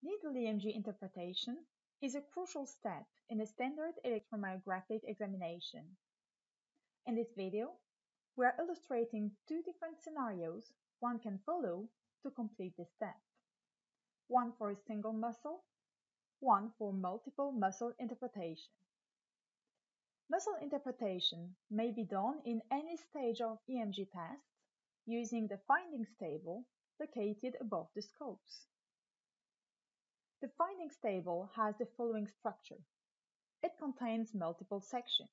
Needle EMG interpretation is a crucial step in a standard electromyographic examination. In this video, we are illustrating two different scenarios one can follow to complete this step. One for a single muscle, one for multiple muscle interpretation. Muscle interpretation may be done in any stage of EMG test using the findings table located above the scopes. The findings table has the following structure. It contains multiple sections.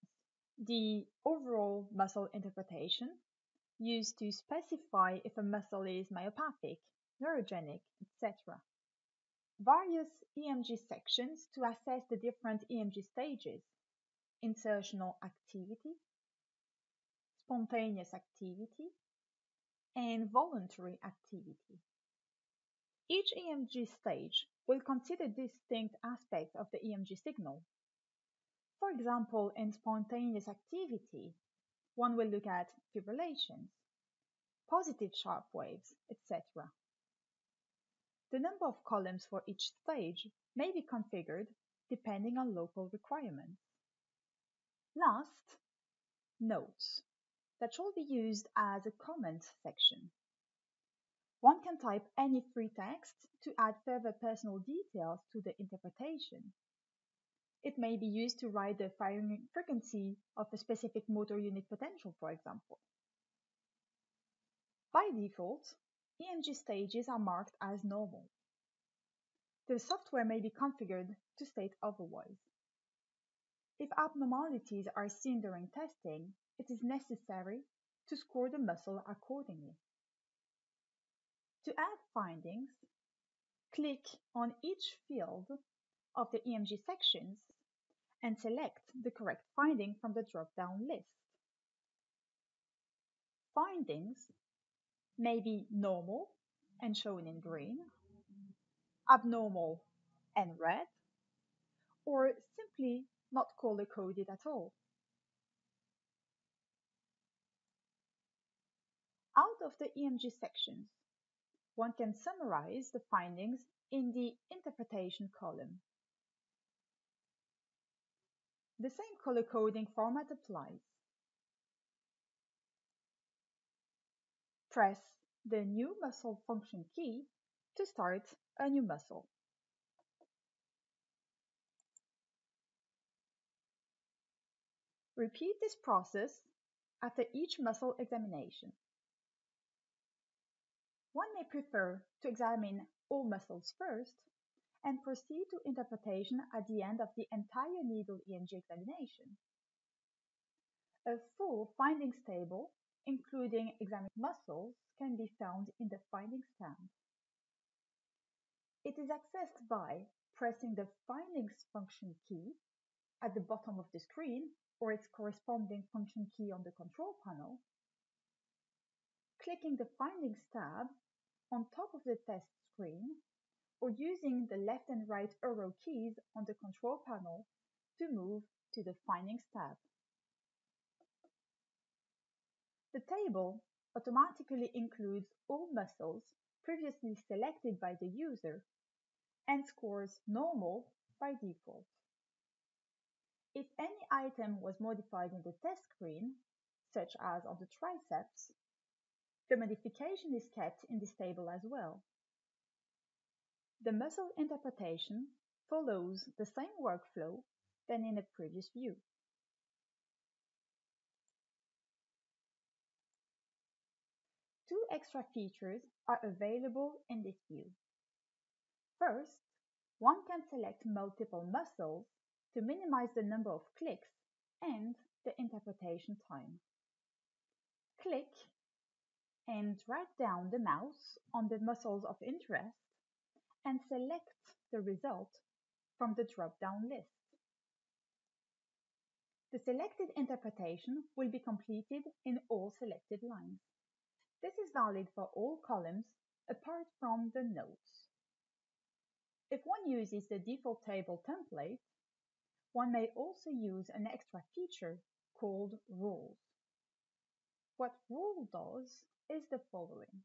The overall muscle interpretation, used to specify if a muscle is myopathic, neurogenic, etc. Various EMG sections to assess the different EMG stages, insertional activity, spontaneous activity, and voluntary activity. Each EMG stage will consider distinct aspects of the EMG signal. For example, in spontaneous activity, one will look at fibrillations, positive sharp waves, etc. The number of columns for each stage may be configured depending on local requirements. Last, notes that shall be used as a comment section. One can type any free text to add further personal details to the interpretation. It may be used to write the firing frequency of a specific motor unit potential, for example. By default, EMG stages are marked as normal. The software may be configured to state otherwise. If abnormalities are seen during testing, it is necessary to score the muscle accordingly. To add findings, click on each field of the EMG sections and select the correct finding from the drop-down list. Findings may be normal and shown in green, abnormal and red, or simply not color-coded at all. Out of the EMG sections, one can summarize the findings in the interpretation column. The same color coding format applies. Press the new muscle function key to start a new muscle. Repeat this process after each muscle examination. One may prefer to examine all muscles first and proceed to interpretation at the end of the entire needle EMG examination. A full findings table, including examined muscles, can be found in the Findings tab. It is accessed by pressing the Findings function key at the bottom of the screen or its corresponding function key on the control panel, clicking the Findings tab on top of the test screen or using the left and right arrow keys on the control panel to move to the Findings tab. The table automatically includes all muscles previously selected by the user and scores normal by default. If any item was modified in the test screen, such as on the triceps, the modification is kept in this table as well. The muscle interpretation follows the same workflow than in the previous view. Two extra features are available in this view. First, one can select multiple muscles to minimize the number of clicks and the interpretation time. Click and drag down the mouse on the muscles of interest and select the result from the drop-down list. The selected interpretation will be completed in all selected lines. This is valid for all columns apart from the notes. If one uses the default table template, one may also use an extra feature called rules. What rule does is the following.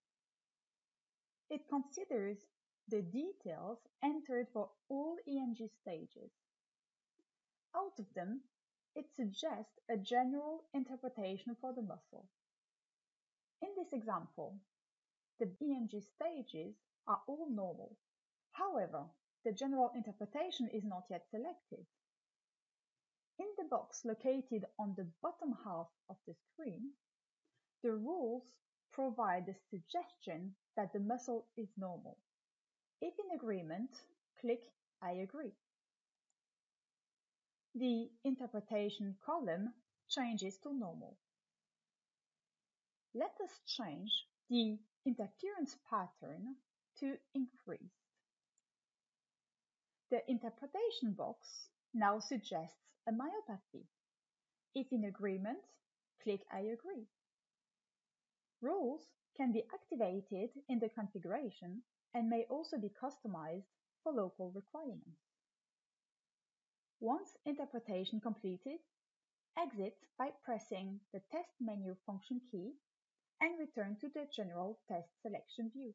It considers the details entered for all EMG stages. Out of them, it suggests a general interpretation for the muscle. In this example, the EMG stages are all normal. However, the general interpretation is not yet selected. In the box located on the bottom half of the screen, the rules provide the suggestion that the muscle is normal. If in agreement, click I agree. The interpretation column changes to normal. Let us change the interference pattern to increased. The interpretation box now suggests a myopathy. If in agreement, click I agree. Rules can be activated in the configuration and may also be customized for local requirements. Once interpretation completed, exit by pressing the Test menu function key and return to the General Test Selection view.